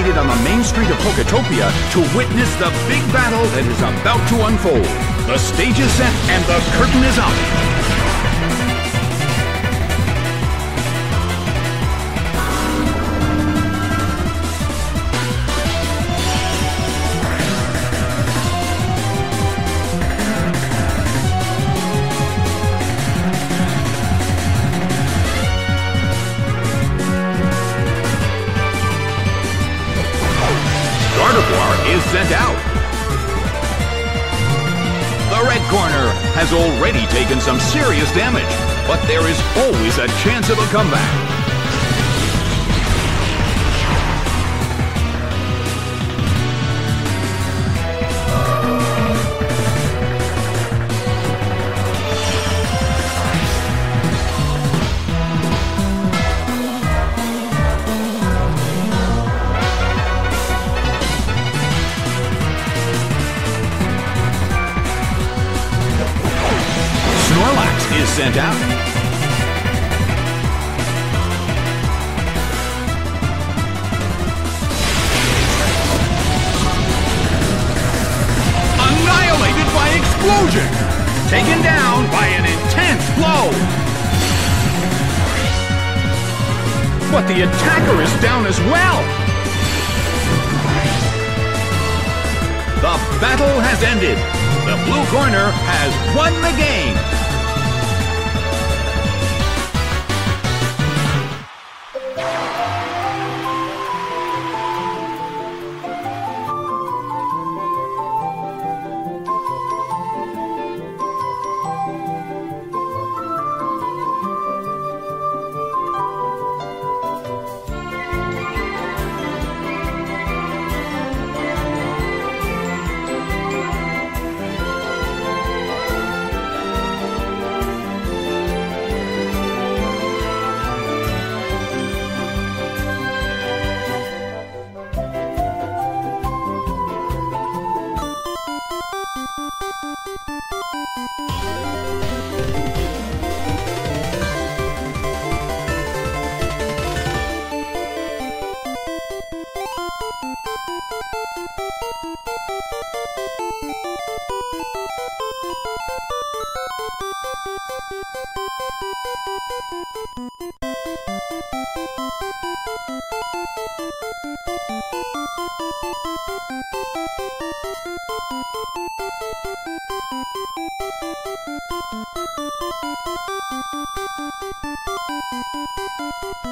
located on the main street of Poketopia, to witness the big battle that is about to unfold. The stage is set and the curtain is up. Comeback. Is down as well! The battle has ended! The blue corner has won the game!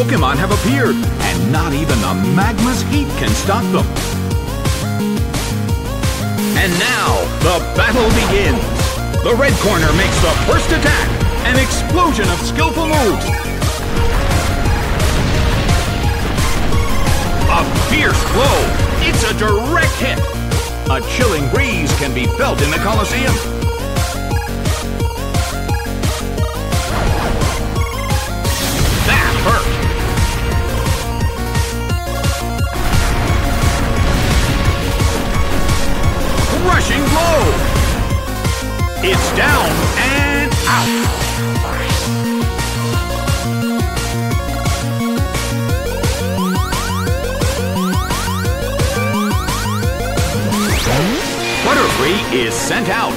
Pokemon have appeared, and not even the magma's heat can stop them. And now, the battle begins. The red corner makes the first attack, an explosion of skillful moves. A fierce blow. It's a direct hit. A chilling breeze can be felt in the Colosseum. It's down and out. Butterfree is sent out.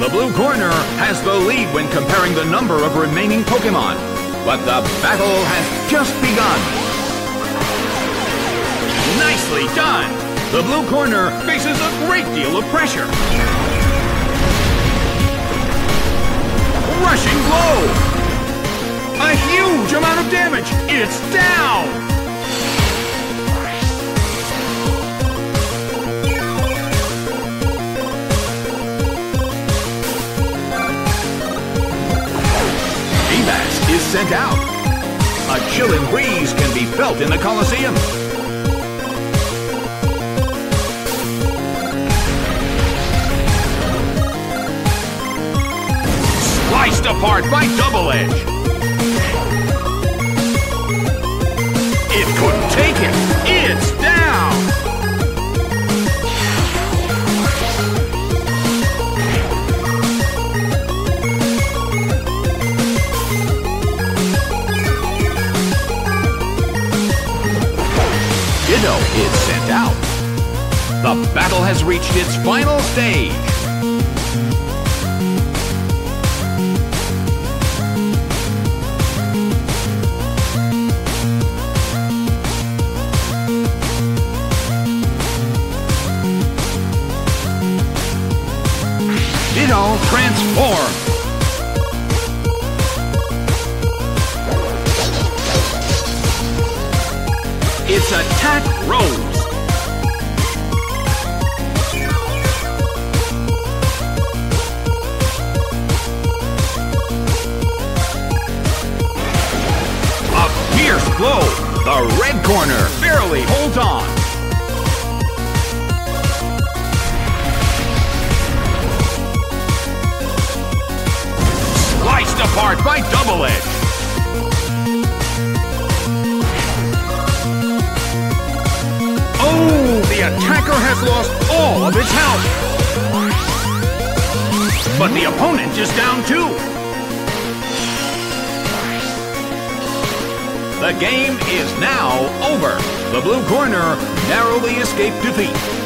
The blue corner has the lead when comparing the number of remaining Pokemon. But the battle has just begun. Nicely done! The blue corner faces a great deal of pressure. Rushing blow! A huge amount of damage! It's down! VMAX is sent out. A chilling breeze can be felt in the Colosseum. Sliced apart by Double Edge. It couldn't take it. It's down. Ditto is sent out. The battle has reached its final stage. The red corner barely holds on. Sliced apart by Double Edge. Oh, the attacker has lost all of its health. But the opponent is down too. The game is now over. The blue corner narrowly escaped defeat.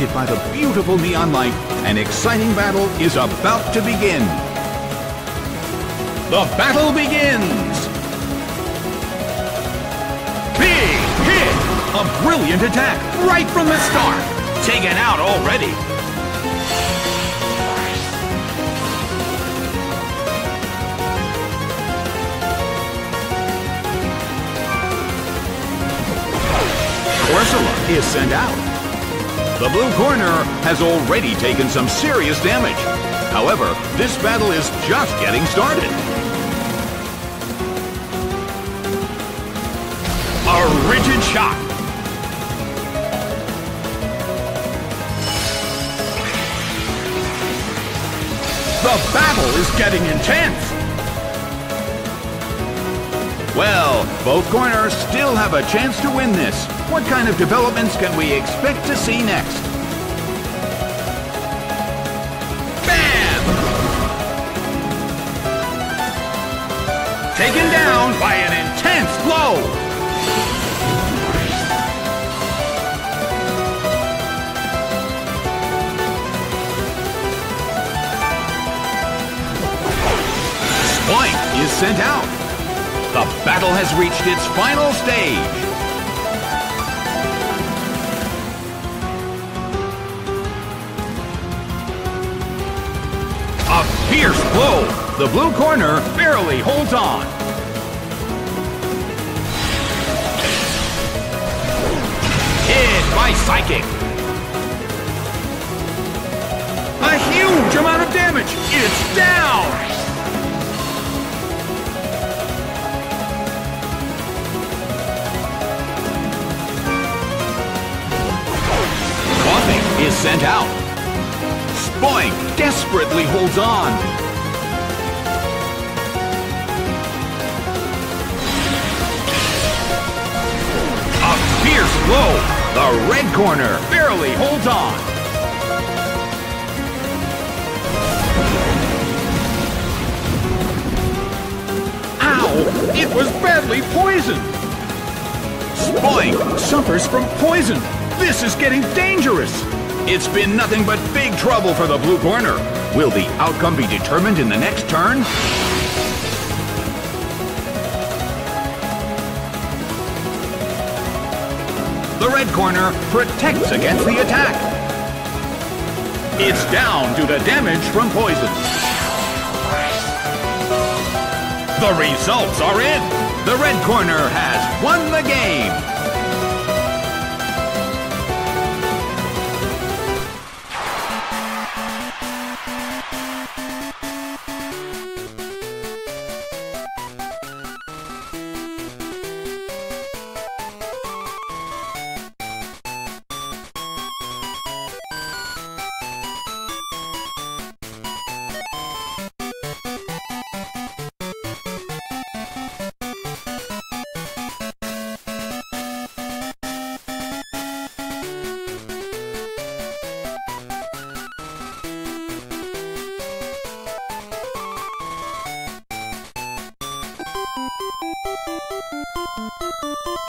Illuminated by the beautiful neon light, an exciting battle is about to begin. The battle begins! Big hit! A brilliant attack right from the start! Taken out already! Corsola is sent out. The blue corner has already taken some serious damage. However, this battle is just getting started. A rigid shot. The battle is getting intense. Well, both corners still have a chance to win this. What kind of developments can we expect to see next? Bam! Taken down by an intense blow! Spoink is sent out. The battle has reached its final stage. Fierce. The blue corner barely holds on. Hit by Psychic. A huge amount of damage. It's down. is sent out. Spoink desperately holds on. Blow. The red corner barely holds on. Ow! It was badly poisoned! Spoink suffers from poison. This is getting dangerous! It's been nothing but big trouble for the blue corner. Will the outcome be determined in the next turn? The red corner protects against the attack. It's down due to damage from poison. The results are in. The red corner has won the game.